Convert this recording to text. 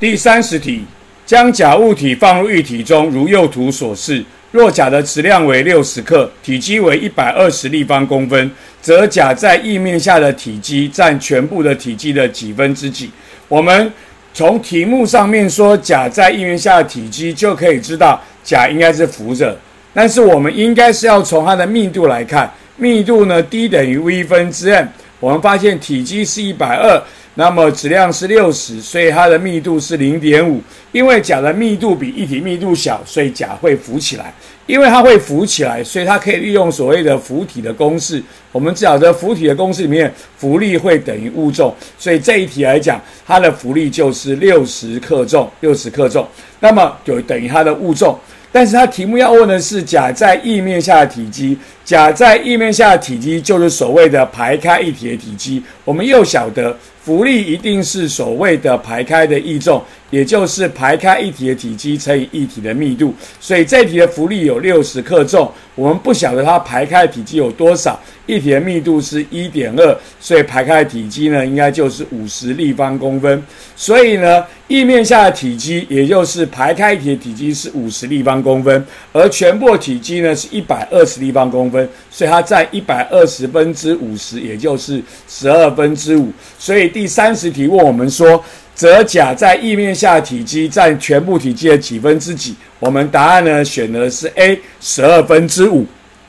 第三十题，将甲物体放入液体中，如右图所示。若甲的质量为六十克，体积为一百二十立方公分，则甲在液面下的体积占全部的体积的几分之几？我们从题目上面说甲在液面下的体积，就可以知道甲应该是浮着。但是我们应该是要从它的密度来看，密度呢 D 等于 V 分之 m。我们发现体积是一百二。那么质量是六十，所以它的密度是零点五。因为钾的密度比液体密度小，所以钾会浮起来。因为它会浮起来，所以它可以利用所谓的浮体的公式。我们晓得浮体的公式里面，浮力会等于物重，所以这一题来讲，它的浮力就是六十克重，六十克重，那么就等于它的物重。但是它题目要问的是甲在液面下的体积，甲在液面下的体积就是所谓的排开一体的体积。我们又晓得。浮力一定是所谓的排开的液重，也就是排开液体的体积乘以液体的密度。所以这题的浮力有六十克重，我们不晓得它排开的体积有多少。液体的密度是一点二，所以排开的体积呢，应该就是五十立方公分。所以呢，液面下的体积，也就是排开体的体积是五十立方公分，而全部体积呢是一百二十立方公分，所以它占一百二十分之五十，也就是十二分之五。所以第三十题问我们说，则甲在液面下体积占全部体积的几分之几？我们答案呢选的是 A，十二分之五。